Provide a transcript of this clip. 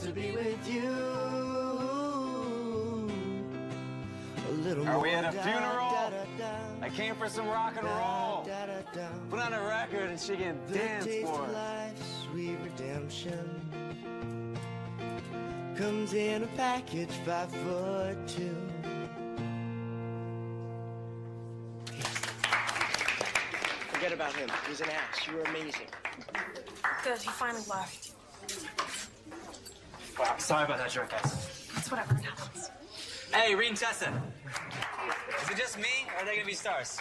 just to be with you. A little Are we at a da- funeral? da- da- da- I came for some rock and roll. da- da- da- Put on a record and she can The dance taste for of it. life's sweet redemption comes in a package five foot two. Forget about him. He's an ass. You were amazing. Good, he finally left. Sorry about that jerk ass. That's whatever it happens. Hey, Reed and Tessa. Is it just me, or are they gonna be stars?